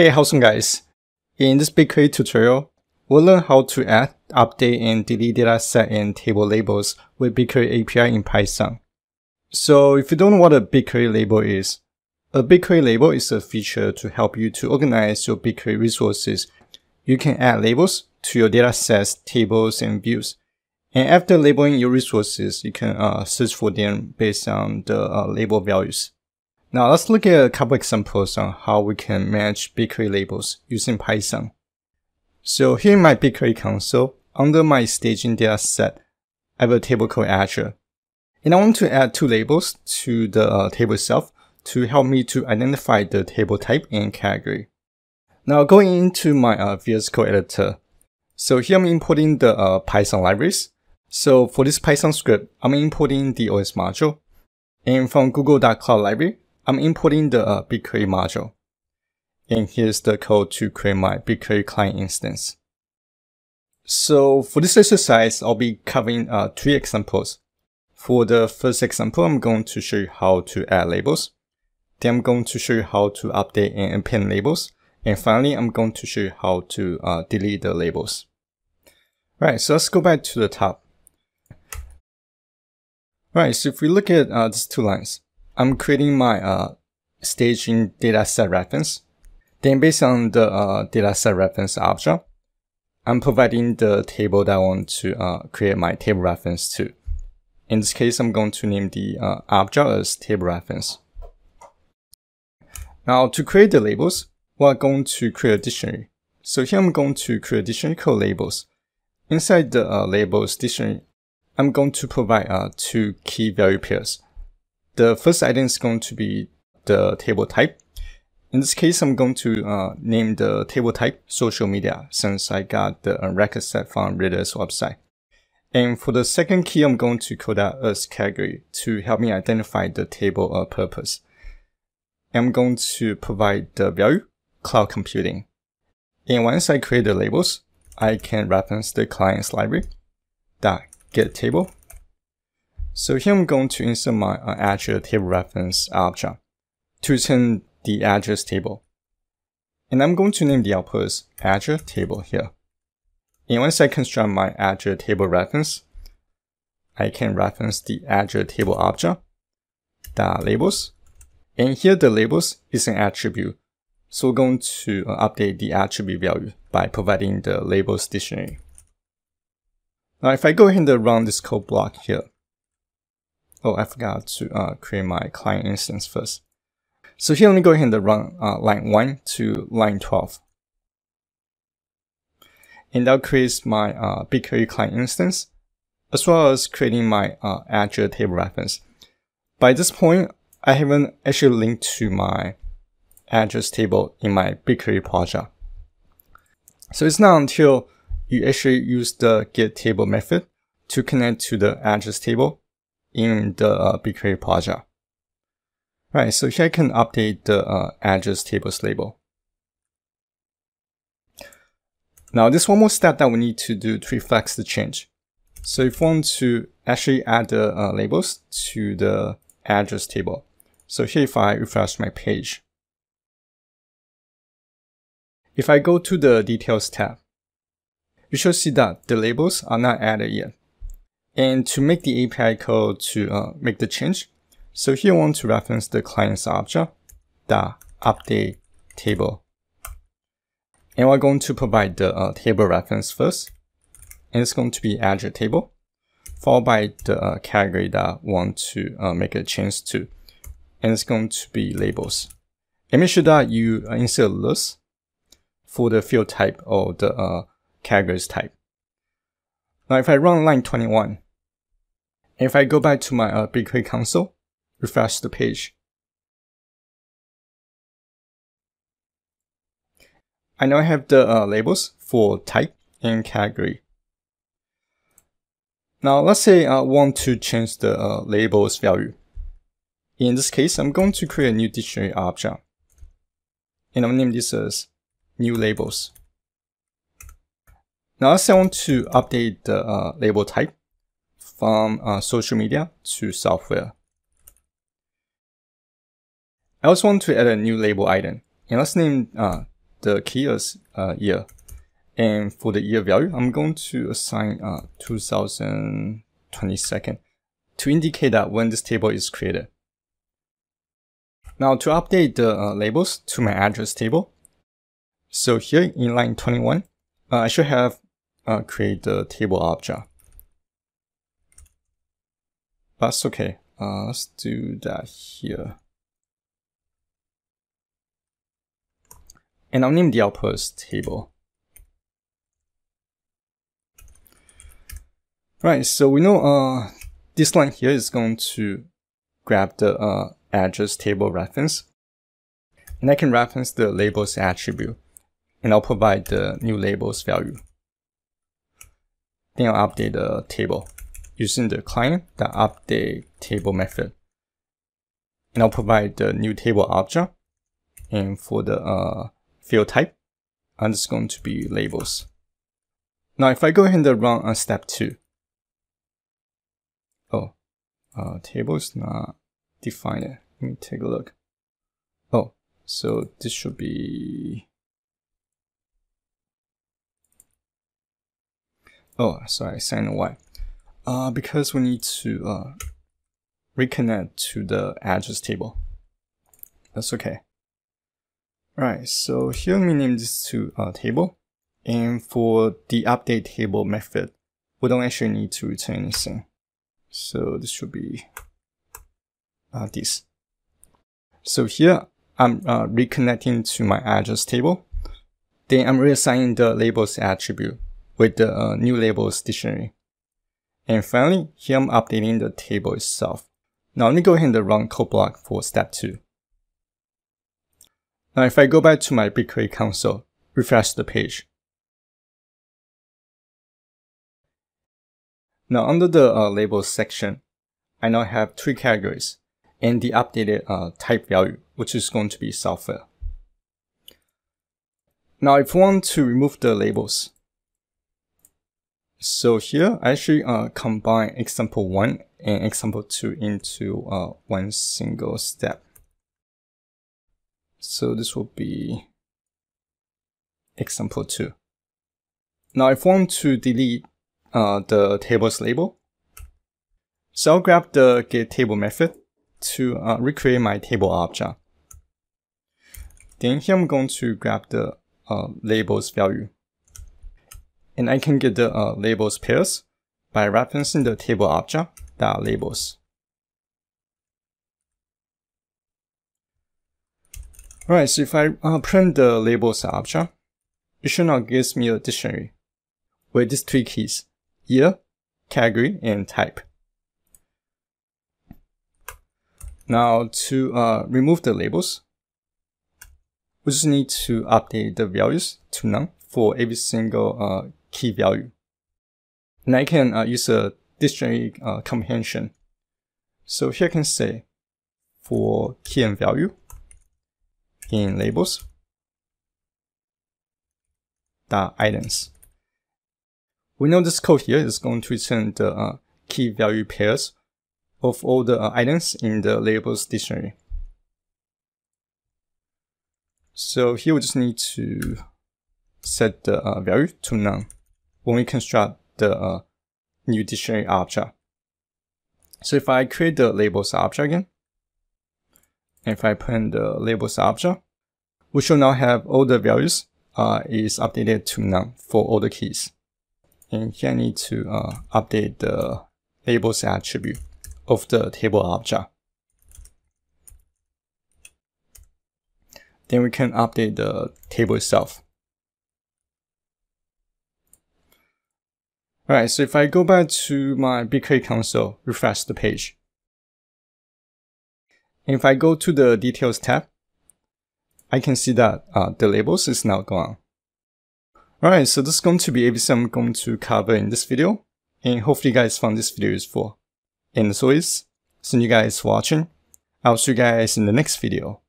Hey, how's it guys? In this BigQuery tutorial, we'll learn how to add, update, and delete data dataset and table labels with BigQuery API in Python. So if you don't know what a BigQuery label is, a BigQuery label is a feature to help you to organize your BigQuery resources. You can add labels to your datasets, tables, and views. And after labeling your resources, you can uh, search for them based on the uh, label values. Now let's look at a couple examples on how we can manage BigQuery labels using Python. So here in my BigQuery console, under my staging data set, I have a table called Azure. And I want to add two labels to the uh, table itself to help me to identify the table type and category. Now going into my uh, VS Code editor. So here I'm importing the uh, Python libraries. So for this Python script, I'm importing the OS module. And from google.cloud library, I'm importing the uh, BigQuery module. And here's the code to create my BigQuery client instance. So for this exercise, I'll be covering uh, three examples. For the first example, I'm going to show you how to add labels. Then I'm going to show you how to update and append labels. And finally, I'm going to show you how to uh, delete the labels. Right, so let's go back to the top. Right, so if we look at uh, these two lines, I'm creating my uh, staging dataset reference. Then based on the uh, dataset reference object, I'm providing the table that I want to uh, create my table reference to. In this case, I'm going to name the uh, object as table reference. Now to create the labels, we're going to create a dictionary. So here I'm going to create a dictionary called labels. Inside the uh, labels dictionary, I'm going to provide uh, two key value pairs. The first item is going to be the table type. In this case, I'm going to uh, name the table type social media since I got the uh, record set from Reddit's website. And for the second key, I'm going to call that as category to help me identify the table of purpose. I'm going to provide the value cloud computing. And once I create the labels, I can reference the client's library dot get table so here I'm going to insert my uh, table reference object to return the Azure table. And I'm going to name the output as table here. And once I construct my Azure table reference, I can reference the Azure table object, the labels. And here the labels is an attribute. So we're going to uh, update the attribute value by providing the labels dictionary. Now if I go ahead and run this code block here, Oh, I forgot to uh, create my client instance first. So here, let me go ahead and run uh, line 1 to line 12. And that creates my uh, BigQuery client instance, as well as creating my uh, Azure table reference. By this point, I haven't actually linked to my Azure table in my BigQuery project. So it's not until you actually use the get table method to connect to the Azure table in the uh, BigQuery project. Right, so here I can update the uh, Azure tables label. Now there's one more step that we need to do to reflect the change. So if we want to actually add the uh, labels to the Azure table. So here if I refresh my page, if I go to the details tab, you should see that the labels are not added yet. And to make the API code to uh, make the change, so here I want to reference the client's object, the update table. And we're going to provide the uh, table reference first. And it's going to be Azure table, followed by the uh, category that I want to uh, make a change to. And it's going to be labels. And make sure that you uh, insert list for the field type or the uh, categories type. Now if I run line 21, if I go back to my uh, BigQuery console, refresh the page, I now have the uh, labels for type and category. Now let's say I want to change the uh, labels value. In this case, I'm going to create a new dictionary object. And I'll name this as new labels. Now let's say I want to update the uh, label type from uh, social media to software. I also want to add a new label item. And let's name uh, the key as uh, year. And for the year value, I'm going to assign uh, 2022nd to indicate that when this table is created. Now to update the uh, labels to my Azure table, so here in line 21, uh, I should have uh, create the table object. That's okay. Uh, let's do that here. And I'll name the output as table. Right, so we know uh, this line here is going to grab the uh, Azure table reference. And I can reference the labels attribute. And I'll provide the new labels value. Then I'll update the table using the client the update table method. And I'll provide the new table object. And for the uh, field type, I'm just going to be labels. Now if I go ahead and run on step 2, oh, uh, table is not defined. Let me take a look. Oh, so this should be Oh, sorry, sign Y. Uh, because we need to uh, reconnect to the Azure table. That's okay. Alright, so here we name this to uh, table. And for the update table method, we don't actually need to return anything. So this should be uh, this. So here I'm uh, reconnecting to my Azure table. Then I'm reassigning the labels attribute with the uh, new labels dictionary. And finally, here I'm updating the table itself. Now let me go ahead and run code block for step 2. Now if I go back to my BigQuery console, refresh the page. Now under the uh, labels section, I now have three categories and the updated uh, type value, which is going to be software. Now if we want to remove the labels, so here, I actually uh, combine example 1 and example 2 into uh, one single step. So this will be example 2. Now if I want to delete uh, the table's label, so I'll grab the get table method to uh, recreate my table object. Then here I'm going to grab the uh, labels value and I can get the uh, labels pairs by referencing the table object that labels. Alright, so if I uh, print the labels object, it should now give me a dictionary with these three keys, year, category, and type. Now to uh, remove the labels, we just need to update the values to none for every single uh, key value. And I can uh, use a dictionary uh, comprehension. So here I can say for key and value in labels dot items. We know this code here is going to return the uh, key value pairs of all the uh, items in the labels dictionary. So here we just need to set the uh, value to none when we construct the uh, new dictionary object. So if I create the labels object again, and if I print the labels object, we should now have all the values uh, is updated to none for all the keys. And here I need to uh, update the labels attribute of the table object. Then we can update the table itself. Alright, so if I go back to my BigQuery console, refresh the page. And if I go to the details tab, I can see that uh, the labels is now gone. Alright, so this is going to be everything I'm going to cover in this video. And hopefully you guys found this video useful. And as always, thank you guys for watching. I'll see you guys in the next video.